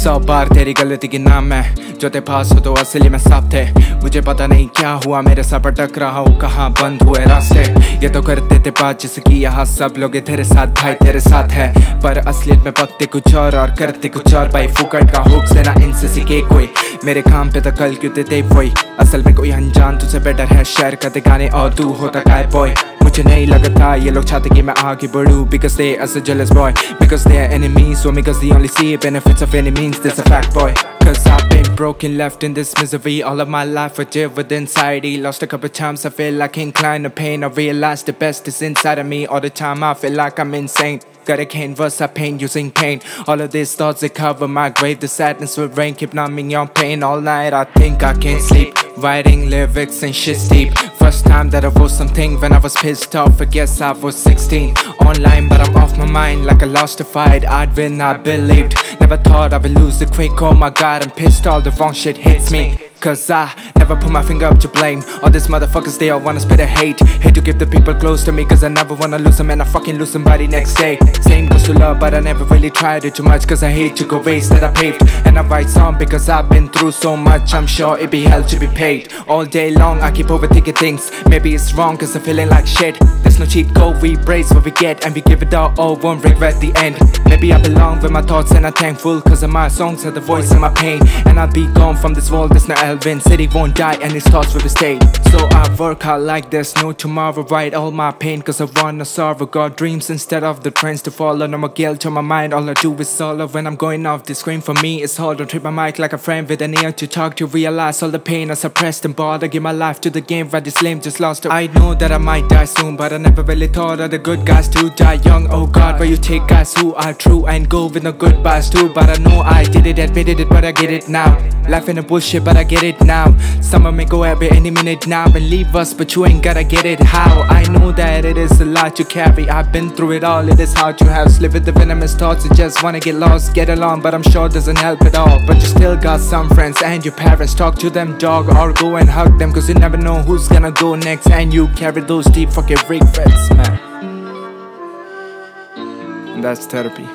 सौ बार तेरी गलती की नाम मैं जो ते पास हो तो असली में साफ़ थे। मुझे पता नहीं क्या हुआ, मेरे साथ भटक रहा हूँ, कहाँ बंद हुए रास्ते। ये तो करते थे बात जिसकी यहाँ सब लोग तेरे साथ, भाई तेरे साथ है। पर असलियत में पकते कुछ और और करते कुछ और। भाई फुकट का हुक से ना इनसे सीखे कोई। मेरे काम पे तो कल क्यों देते वही। असल में कोई अनजान तुझसे बेटर है, शेयर करते गाने और तू होता काय बॉय मुझे नहीं लगता ये लोग चाहते कि मैं आगे बढ़ूं because they as a jealous boy because they are enemies so because they only see benefits of any means this a fact boy Cause I've been broken, left in this misery All of my life I live with anxiety Lost a couple times, I feel like inclined to pain I realize the best is inside of me All the time I feel like I'm insane Got a canvas, I paint using pain All of these thoughts, they cover my grave The sadness with rain keep numbing your pain All night I think I can't sleep Writing lyrics and shit deep First time that I wrote something when I was pissed off. I guess I was 16 Online but I'm off my mind like I lost a fight. I'd win, I believed. Never thought I would lose the quick Oh my god, I'm pissed. All the wrong shit hits me. Cause I never put my finger up to blame. All these motherfuckers, they all wanna spit a hate. Hate to give the people close to me Cause I never wanna lose them And I fucking lose somebody next day. Same to love, but I never really tried it too much Cause I hate to go waste that I paved. And I write song because I've been through so much. I'm sure it'd be hell to be paid. All day long, I keep overthinking things. Maybe it's wrong cause I'm feeling like shit. There's no cheat code, we brace what we get And we give it all, all won't regret the end. Maybe I belong with my thoughts and I'm thankful Cause of my songs are the voice of my pain. And I'll be gone from this world, there's no Elvin. City won't die and his thoughts will stay So I work hard like there's no tomorrow. Write all my pain cause I wanna sorrow. Got dreams instead of the trends to follow more guilt on my mind, all I do is solo. When I'm going off the screen for me it's hard. Don't treat my mic like a friend with an ear to talk to. Realize all the pain I suppressed and bother. Give my life to the game, right this lame just lost I know that I might die soon But I never really thought of the good guys to die young. Oh God, where you take guys who are true And go with no goodbyes too. But I know I did it, admitted it, but I get it now. Life in a bullshit, but I get it now. Summer may go every any minute now. Leave us, but you ain't gotta get it. How? I know that it is a lot to carry. I've been through it all, it is hard to have With the venomous thoughts, you just wanna get lost Get along, but I'm sure doesn't help at all. But you still got some friends and your parents. Talk to them, dog, or go and hug them Cause you never know who's gonna go next. And you carry those deep fucking regrets, man. That's therapy